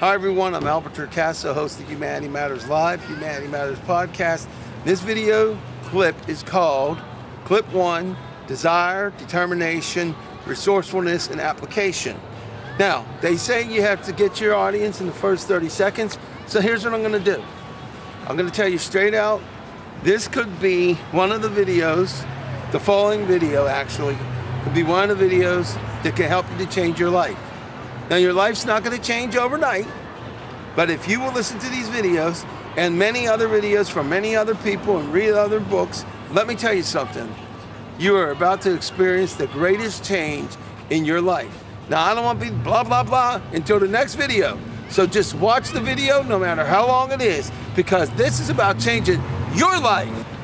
Hi, everyone. I'm Albert Torcaso, host of Humanity Matters Live, Humanity Matters podcast. This video clip is called Clip 1 Desire, Determination, Resourcefulness, and Application. Now, they say you have to get your audience in the first 30 seconds, so here's what I'm going to do I'm going to tell you straight out this could be one of the videos, the following video actually, could be one of the videos that can help you to change your life. Now, your life's not going to change overnight, but if you will listen to these videos and many other videos from many other people and read other books, let me tell you something. You are about to experience the greatest change in your life. Now, I don't want to be blah, blah, blah until the next video. So just watch the video no matter how long it is because this is about changing your life.